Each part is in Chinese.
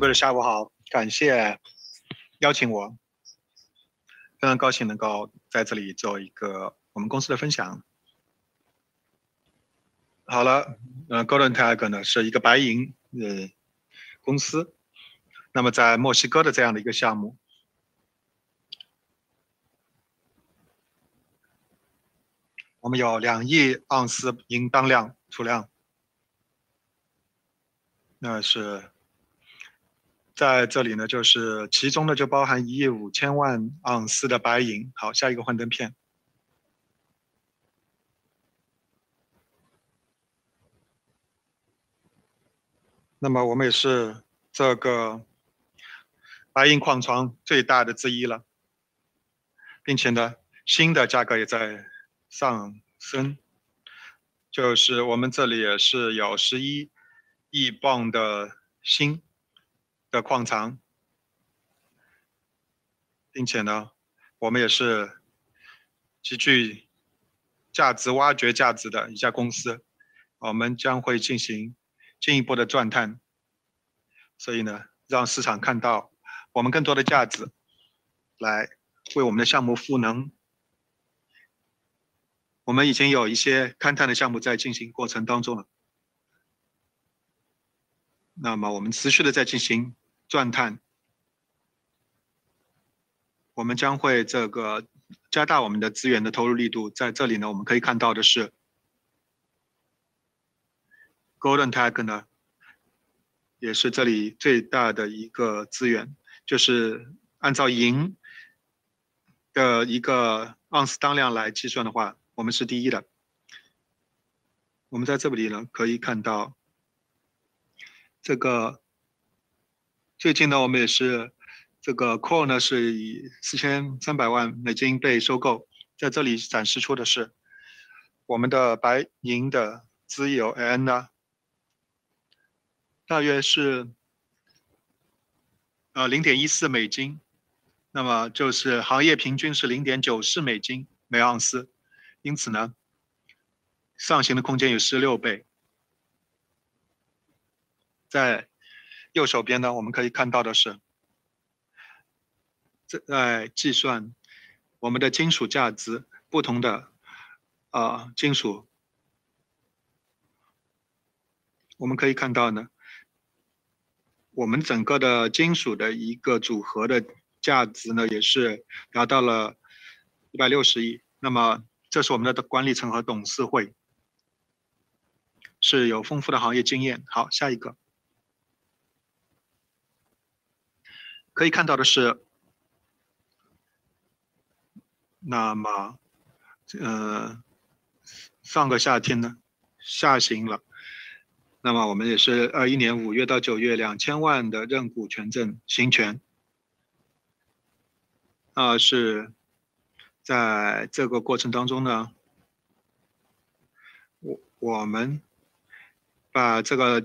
各位下午好，感谢邀请我，非常高兴能够在这里做一个我们公司的分享。好了，呃，Golden Tag 呢是一个白银呃公司，那么在墨西哥的这样的一个项目，我们有两亿盎司银当量储量，那是。在这里呢，就是其中呢就包含一亿五千万盎司的白银。好，下一个幻灯片。那么我们也是这个白银矿床最大的之一了，并且呢，锌的价格也在上升。就是我们这里也是有十一亿磅的锌。的矿藏，并且呢，我们也是极具价值、挖掘价值的一家公司，我们将会进行进一步的钻探，所以呢，让市场看到我们更多的价值，来为我们的项目赋能。我们已经有一些勘探的项目在进行过程当中了，那么我们持续的在进行。钻探，我们将会这个加大我们的资源的投入力度。在这里呢，我们可以看到的是，Golden Tag 呢，也是这里最大的一个资源，就是按照银的一个盎司当量来计算的话，我们是第一的。我们在这里呢，可以看到这个。最近呢，我们也是这个 Core 呢是以四千三百万美金被收购，在这里展示出的是我们的白银的自由 N 呢，大约是呃零点一四美金，那么就是行业平均是零点九四美金每盎司，因此呢，上行的空间有十六倍，在。右手边呢，我们可以看到的是，在计算我们的金属价值，不同的啊金属，我们可以看到呢，我们整个的金属的一个组合的价值呢，也是达到了一百六十亿。那么，这是我们的管理层和董事会是有丰富的行业经验。好，下一个。可以看到的是，那么，呃，上个夏天呢，下行了。那么我们也是二一年五月到九月两千万的认股权证行权，啊，是在这个过程当中呢，我我们把这个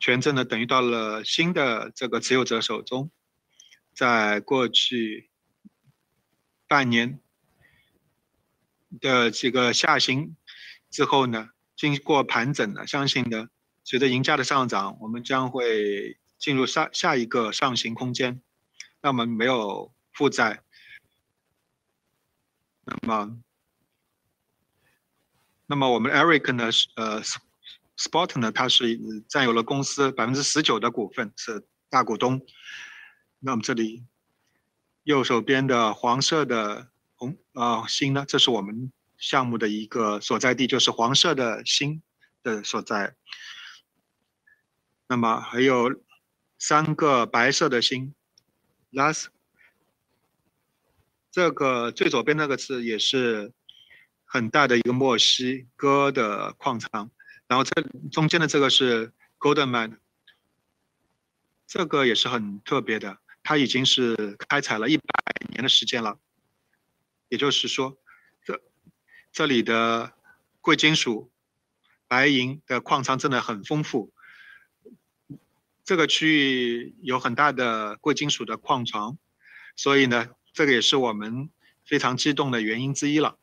权证呢等于到了新的这个持有者手中。在过去半年的这个下行之后呢，经过盘整呢，相信呢，随着银价的上涨，我们将会进入下下一个上行空间。那么没有负债，那么，那么我们 Eric 呢是呃，Sport 呢，他是占有了公司百分之十九的股份，是大股东。那么这里右手边的黄色的红啊星呢，这是我们项目的一个所在地，就是黄色的星的所在。那么还有三个白色的星，last，这个最左边那个是也是很大的一个墨西哥的矿场，然后这中间的这个是 Goldenman，这个也是很特别的。它已经是开采了一百年的时间了，也就是说，这这里的贵金属、白银的矿藏真的很丰富。这个区域有很大的贵金属的矿床，所以呢，这个也是我们非常激动的原因之一了。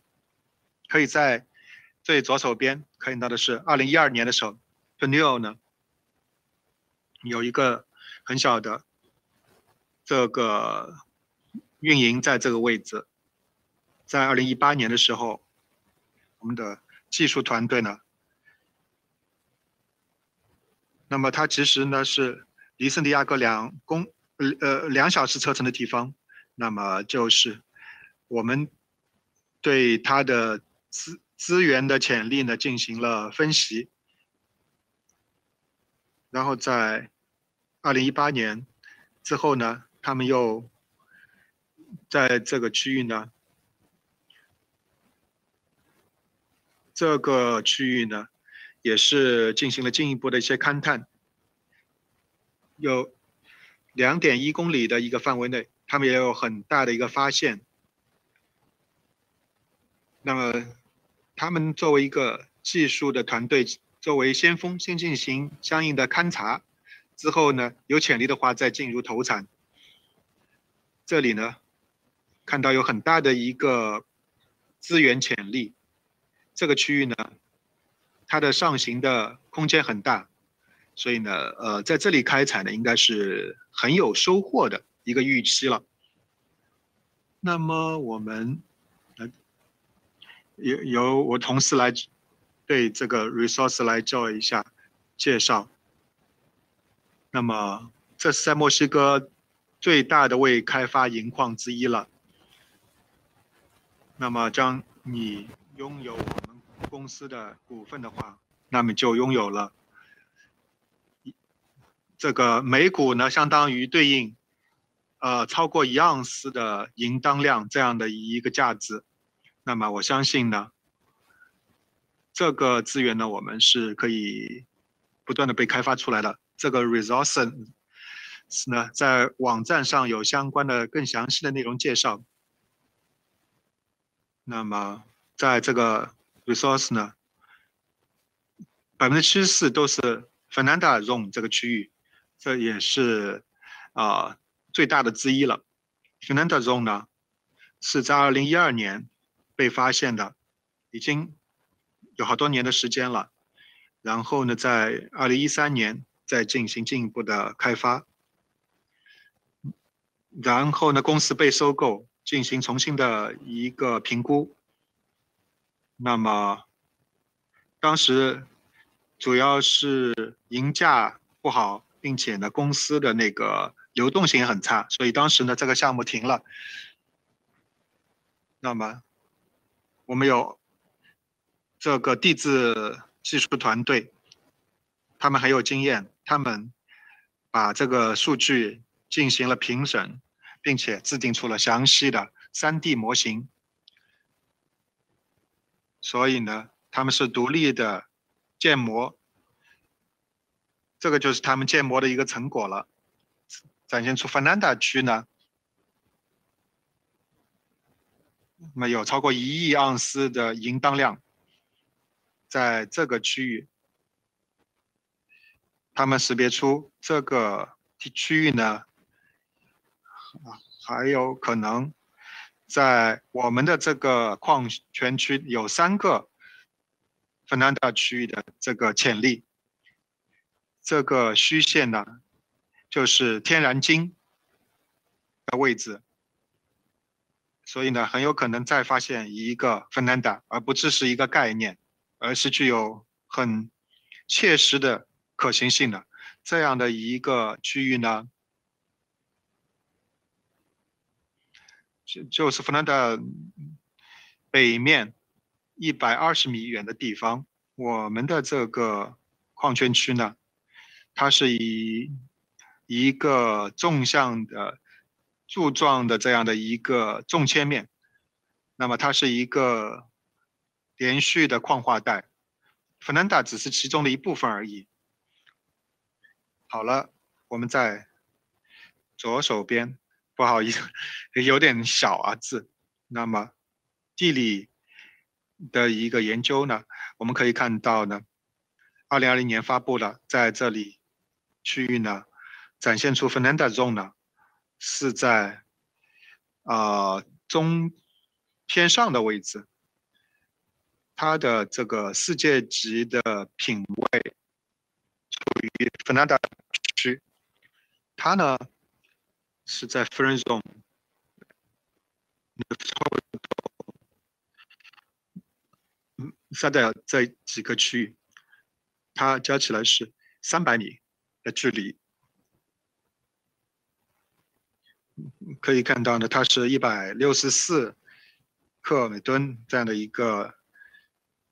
可以在最左手边看到的是，二零一二年的时候 p e n u l 呢有一个很小的。这个运营在这个位置，在二零一八年的时候，我们的技术团队呢，那么它其实呢是离圣地亚哥两公呃呃两小时车程的地方，那么就是我们对它的资资源的潜力呢进行了分析，然后在二零一八年之后呢，他们又在这个区域呢，这个区域呢，也是进行了进一步的一些勘探，有两点一公里的一个范围内，他们也有很大的一个发现。那么，他们作为一个技术的团队，作为先锋，先进行相应的勘察。之后呢，有潜力的话再进入投产。这里呢，看到有很大的一个资源潜力。这个区域呢，它的上行的空间很大，所以呢，呃，在这里开采呢，应该是很有收获的一个预期了。那么我们，呃，由由我同事来对这个 resource 来做一下介绍。那么，这是在墨西哥最大的未开发银矿之一了。那么，将你拥有我们公司的股份的话，那么就拥有了这个每股呢，相当于对应呃超过一盎司的银当量这样的一个价值。那么，我相信呢，这个资源呢，我们是可以不断的被开发出来的。这个 resource 是呢，在网站上有相关的更详细的内容介绍。那么，在这个 resource 呢，百分之七十四都是 Fernanda Zone 这个区域，这也是啊最大的之一了。Fernanda Zone 呢，是在二零一二年被发现的，已经有好多年的时间了。然后呢，在二零一三年。再进行进一步的开发，然后呢，公司被收购，进行重新的一个评估。那么，当时主要是银价不好，并且呢，公司的那个流动性也很差，所以当时呢，这个项目停了。那么，我们有这个地质技术团队，他们很有经验。他们把这个数据进行了评审，并且制定出了详细的 3D 模型。所以呢，他们是独立的建模，这个就是他们建模的一个成果了。展现出 Fernanda 区呢，那么有超过一亿盎司的银当量，在这个区域。他们识别出这个区域呢，啊还有可能在我们的这个矿泉区有三个芬兰达区域的这个潜力。这个虚线呢，就是天然金的位置，所以呢，很有可能再发现一个芬兰达，而不只是一个概念，而是具有很切实的。可行性的这样的一个区域呢，就就是弗兰达北面一百二十米远的地方，我们的这个矿圈区呢，它是以一个纵向的柱状的这样的一个纵切面，那么它是一个连续的矿化带，弗兰达只是其中的一部分而已。好了，我们在左手边，不好意思，有点小啊字。那么地理的一个研究呢，我们可以看到呢，二零二零年发布了，在这里区域呢，展现出 Fernanda Zone 呢，是在啊中偏上的位置，它的这个世界级的品位。处于芬兰达区，它呢是在 f r e n zone，嗯，塞德这几个区域，它加起来是三百米的距离。可以看到呢，它是一百六十四克每吨这样的一个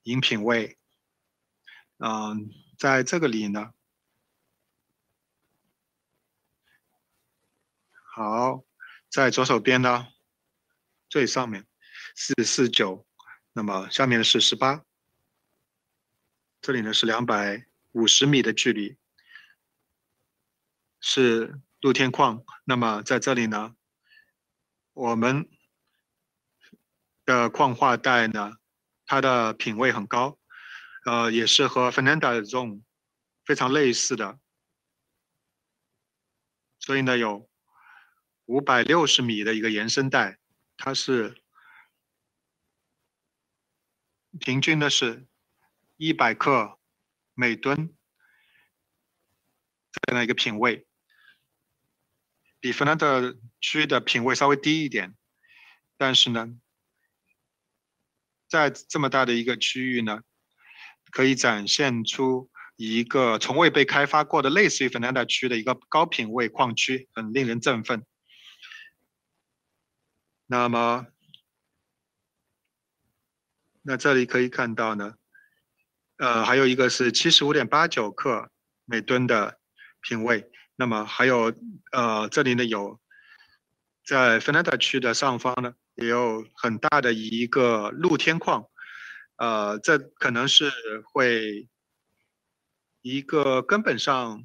饮品位。嗯，在这个里呢，好，在左手边呢，最上面四四九，那么下面的是十八，这里呢是两百五十米的距离，是。露天矿，那么在这里呢，我们的矿化带呢，它的品位很高，呃，也是和 Fernanda Zone 非常类似的，所以呢，有五百六十米的一个延伸带，它是平均的是一百克每吨这样的一个品位。比芬兰的区的品位稍微低一点，但是呢，在这么大的一个区域呢，可以展现出一个从未被开发过的类似于芬兰达区的一个高品位矿区，很令人振奋。那么，那这里可以看到呢，呃，还有一个是七十五点八九克每吨的品位。那么还有，呃，这里呢有，在芬兰达区的上方呢，也有很大的一个露天矿，呃，这可能是会一个根本上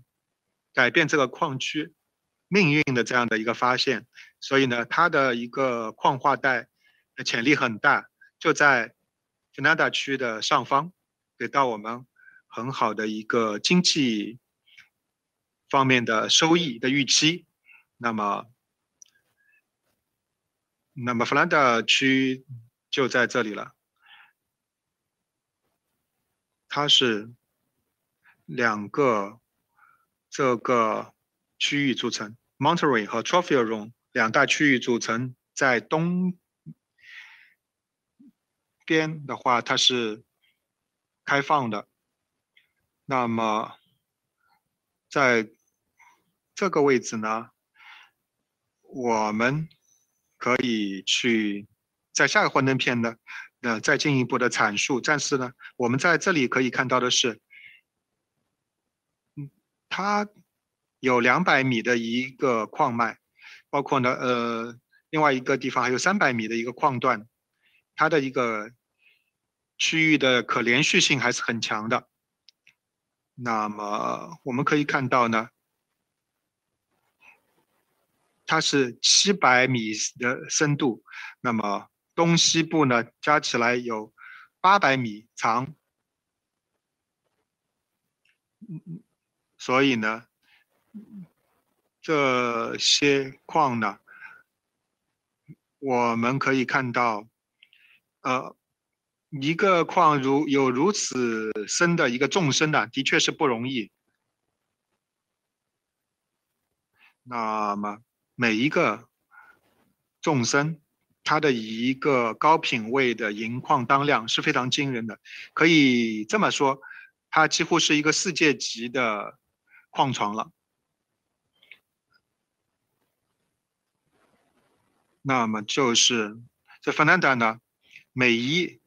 改变这个矿区命运的这样的一个发现，所以呢，它的一个矿化带的潜力很大，就在芬兰达区的上方，给到我们很好的一个经济。方面的收益的预期，那么，那么弗兰德区就在这里了。它是两个这个区域组成，Monterey 和 Trophy Room 两大区域组成，在东边的话，它是开放的。那么，在这个位置呢，我们可以去在下个幻灯片呢，呃，再进一步的阐述。但是呢，我们在这里可以看到的是，嗯，它有两百米的一个矿脉，包括呢，呃，另外一个地方还有三百米的一个矿段，它的一个区域的可连续性还是很强的。那么我们可以看到呢。它是七百米的深度，那么东西部呢加起来有八百米长，所以呢，这些矿呢，我们可以看到，呃，一个矿如有如此深的一个纵深呢，的确是不容易。那么。每一个纵深，它的一个高品位的银矿当量是非常惊人的，可以这么说，它几乎是一个世界级的矿床了。那么就是这 Fernanda 呢，每一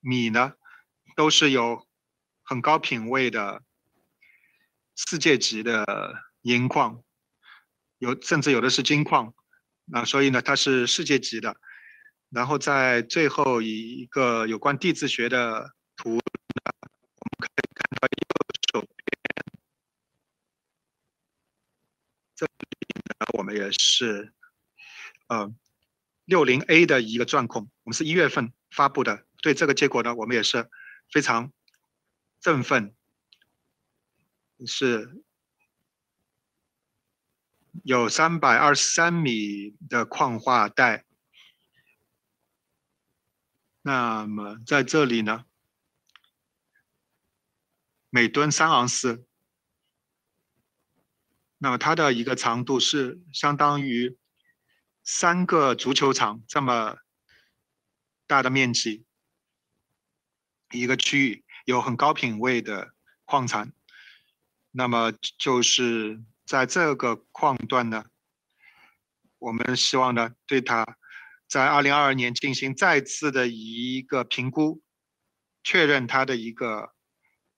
米呢都是有很高品位的世界级的银矿。有甚至有的是金矿，啊，所以呢，它是世界级的。然后在最后一个有关地质学的图，我们可以看到右手边这里呢，我们也是呃六零 A 的一个钻孔，我们是一月份发布的。对这个结果呢，我们也是非常振奋，是。有三百二十三米的矿化带，那么在这里呢，每吨三盎司，那么它的一个长度是相当于三个足球场这么大的面积，一个区域有很高品位的矿产。那么就是在这个矿段呢，我们希望呢对它在二零二二年进行再次的一个评估，确认它的一个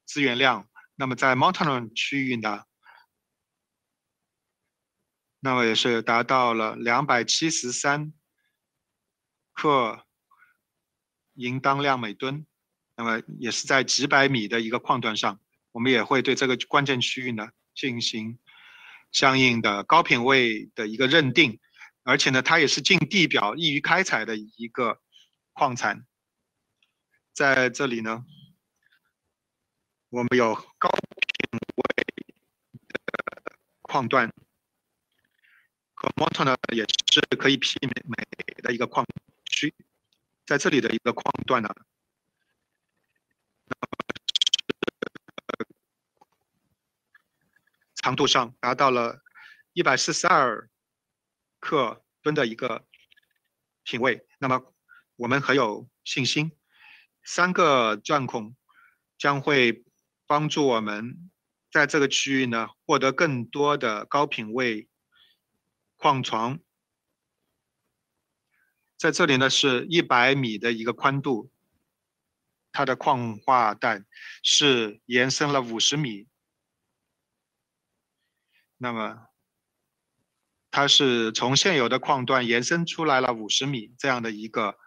资源量。那么在 Mountain 区域呢？那么也是达到了两百七十三克银当量每吨，那么也是在几百米的一个矿段上，我们也会对这个关键区域呢进行相应的高品位的一个认定，而且呢，它也是近地表、易于开采的一个矿产，在这里呢，我们有高品位的矿段。和 Moto 呢也是可以媲美的一个矿区，在这里的一个矿段呢，长度上达到了一百四十二克吨的一个品位。那么我们很有信心，三个钻孔将会帮助我们在这个区域呢获得更多的高品位。矿床在这里呢，是一百米的一个宽度，它的矿化带是延伸了五十米，那么它是从现有的矿段延伸出来了五十米这样的一个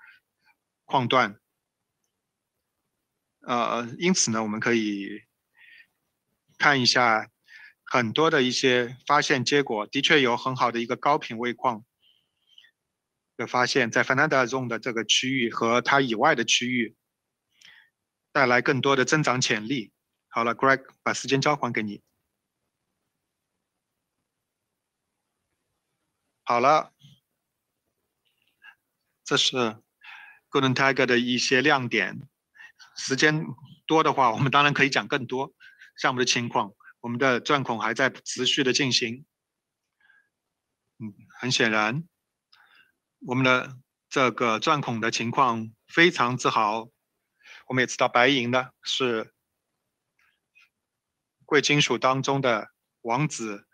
矿段，呃，因此呢，我们可以看一下。很多的一些发现结果的确有很好的一个高品位矿的发现，在 Fernanda Zone 的这个区域和它以外的区域带来更多的增长潜力。好了，Greg，把时间交还给你。好了，这是 Golden Tiger 的一些亮点。时间多的话，我们当然可以讲更多项目的情况。我们的钻孔还在持续的进行，嗯，很显然，我们的这个钻孔的情况非常之好。我们也知道白银呢是贵金属当中的王子，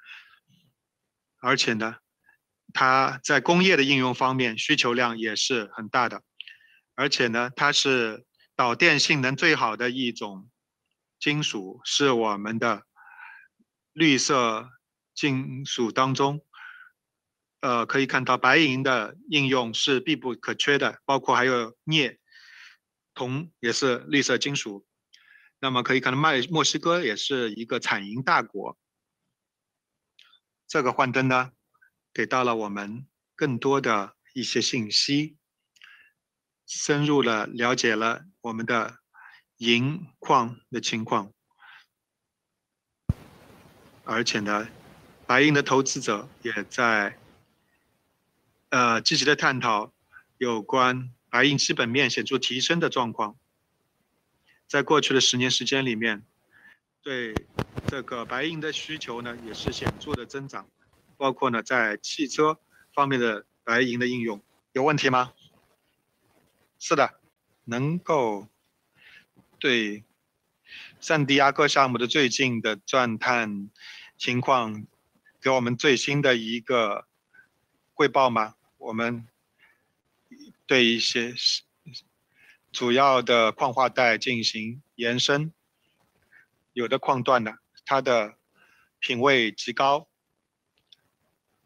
而且呢，它在工业的应用方面需求量也是很大的，而且呢，它是导电性能最好的一种金属，是我们的。绿色金属当中，呃，可以看到白银的应用是必不可缺的，包括还有镍、铜也是绿色金属。那么可以看到，麦墨西哥也是一个产银大国。这个幻灯呢，给到了我们更多的一些信息，深入了了解了我们的银矿的情况。而且呢，白银的投资者也在，呃，积极的探讨有关白银基本面显著提升的状况。在过去的十年时间里面，对这个白银的需求呢也是显著的增长，包括呢在汽车方面的白银的应用。有问题吗？是的，能够对。圣地亚哥项目的最近的钻探情况，给我们最新的一个汇报吗？我们对一些主要的矿化带进行延伸，有的矿段呢，它的品位极高，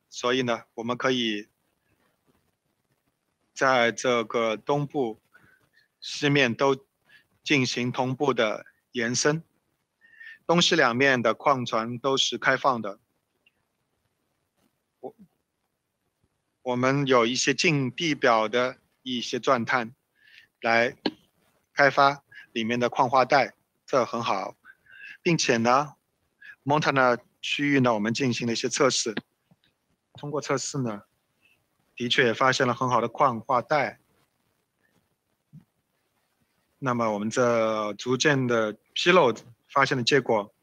所以呢，我们可以在这个东部、西面都进行同步的。延伸，东西两面的矿船都是开放的。我我们有一些近地表的一些钻探，来开发里面的矿化带，这很好，并且呢，Montana 区域呢，我们进行了一些测试，通过测试呢，的确也发现了很好的矿化带。那么我们这逐渐的披露发现的结果，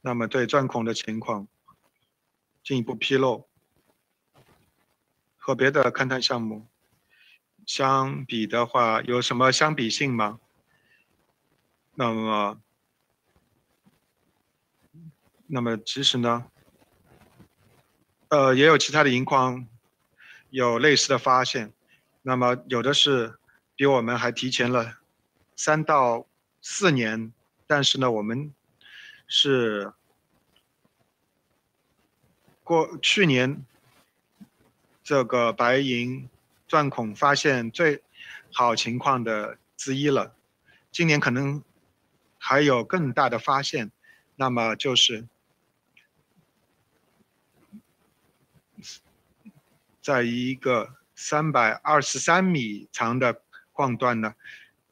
那么对钻孔的情况进一步披露，和别的勘探项目相比的话，有什么相比性吗？那么，那么其实呢，呃，也有其他的银矿有类似的发现，那么有的是比我们还提前了三到四年，但是呢，我们。是过去年这个白银钻孔发现最好情况的之一了。今年可能还有更大的发现，那么就是在一个三百二十三米长的矿段呢，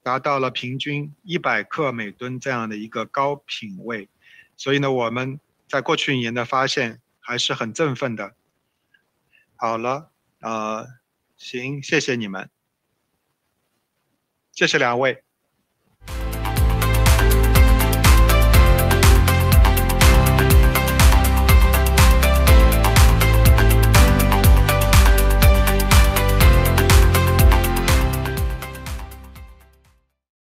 达到了平均一百克每吨这样的一个高品位。所以呢，我们在过去一年的发现还是很振奋的。好了，呃，行，谢谢你们，谢谢两位。